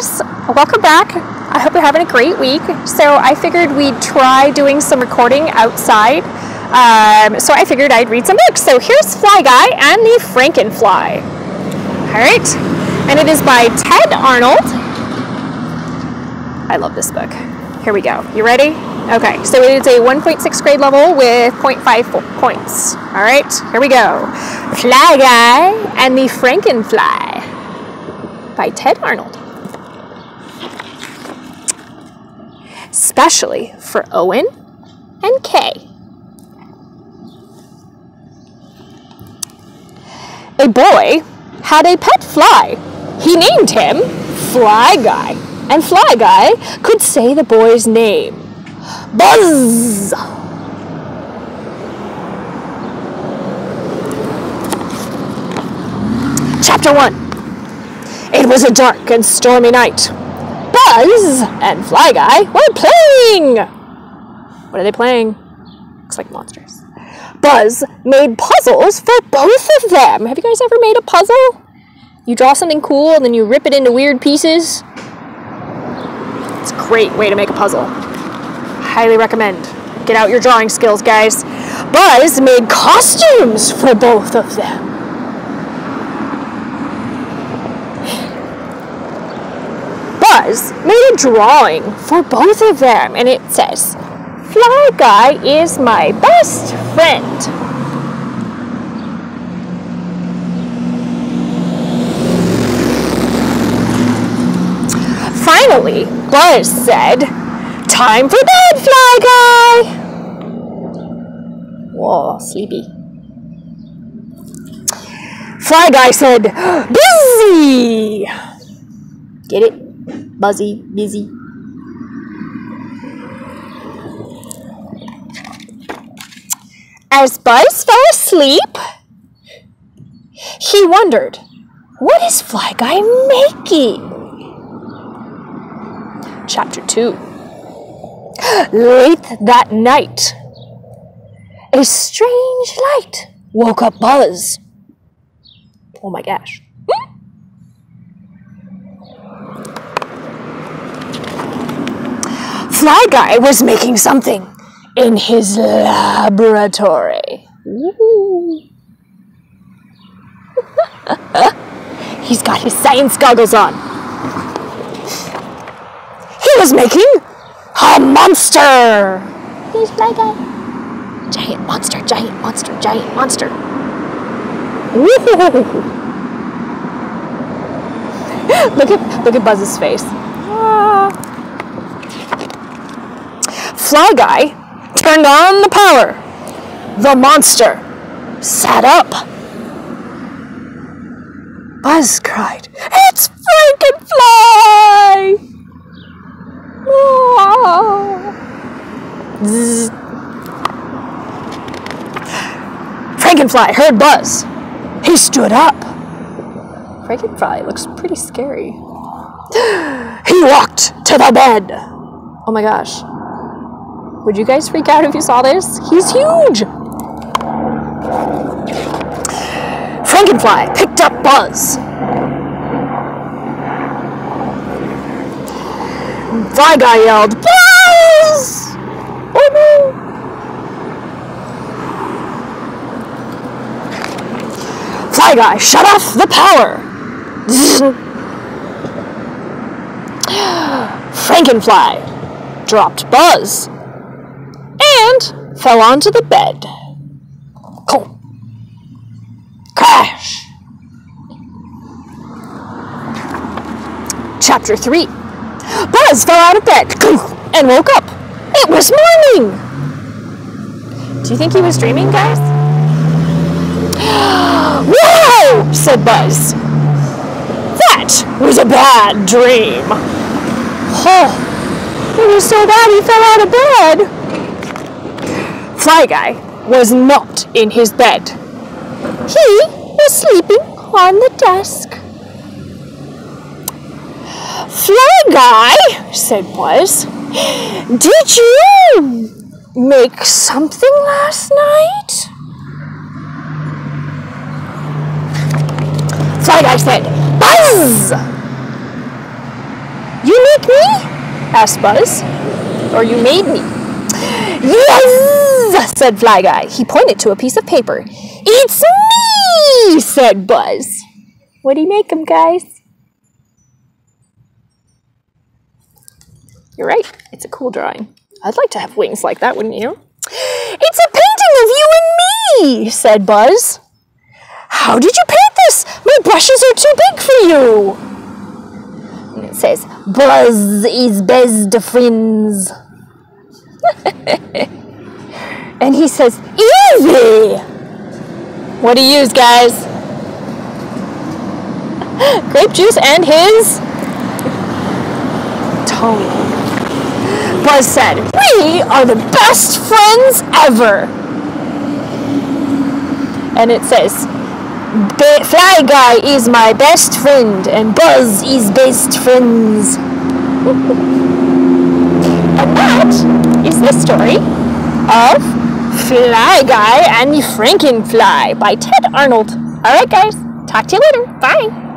guys, welcome back. I hope you're having a great week. So I figured we'd try doing some recording outside. Um, so I figured I'd read some books. So here's Fly Guy and the Frankenfly. All right, and it is by Tedd Arnold. I love this book. Here we go. You ready? Okay, so it's a 1.6 grade level with 0.5 points. All right, here we go. Fly Guy and the Frankenfly by Tedd Arnold. Especially for Owen and Kay. A boy had a pet fly. He named him Fly Guy. And Fly Guy could say the boy's name. Buzz! Chapter 1 It was a dark and stormy night. Buzz and Fly Guy were playing! What are they playing? Looks like monsters. Buzz made puzzles for both of them. Have you guys ever made a puzzle? You draw something cool and then you rip it into weird pieces. It's a great way to make a puzzle. Highly recommend. Get out your drawing skills, guys. Buzz made costumes for both of them. Made a drawing for both of them, and it says, Fly Guy is my best friend. Finally, Buzz said, Time for bed, Fly Guy! Whoa, sleepy. Fly Guy said, Busy! Get it? Buzzy, busy. As Buzz fell asleep, he wondered, what is Fly Guy making? Chapter 2 Late that night, a strange light woke up Buzz. Oh my gosh. Fly Guy was making something in his laboratory. He's got his science goggles on. He was making a monster. He's Fly Guy. Giant monster, giant monster, giant monster. look at look at Buzz's face. Ah. Fly Guy turned on the power. The monster sat up. Buzz cried, It's Frankenfly! Ah. Frankenfly heard Buzz. He stood up. Frankenfly looks pretty scary. He walked to the bed. Oh my gosh. Would you guys freak out if you saw this? He's huge! Frankenfly picked up Buzz. Fly Guy yelled, Buzz! Oh no! Fly Guy shut off the power. Frankenfly dropped Buzz fell onto the bed. Clunk. Crash. Chapter 3 Buzz fell out of bed and woke up. It was morning. Do you think he was dreaming, guys? Whoa! said Buzz. That was a bad dream. Oh, it was so bad he fell out of bed. Fly Guy was not in his bed. He was sleeping on the desk. Fly Guy, said Buzz, did you make something last night? Fly Guy said, Buzz! You make me? asked Buzz. Or you made me. Yes, said Fly Guy. He pointed to a piece of paper. It's me, said Buzz. What do you make him, guys? You're right. It's a cool drawing. I'd like to have wings like that, wouldn't you? It's a painting of you and me, said Buzz. How did you paint this? My brushes are too big for you. And it says, Buzz is best friends. and he says, Easy! What do you use, guys? Grape juice and his tongue. Buzz said, We are the best friends ever. And it says, Fly Guy is my best friend, and Buzz is best friends. and that is the story of Fly Guy and the Frankenfly by Tedd Arnold. All right, guys, talk to you later. Bye.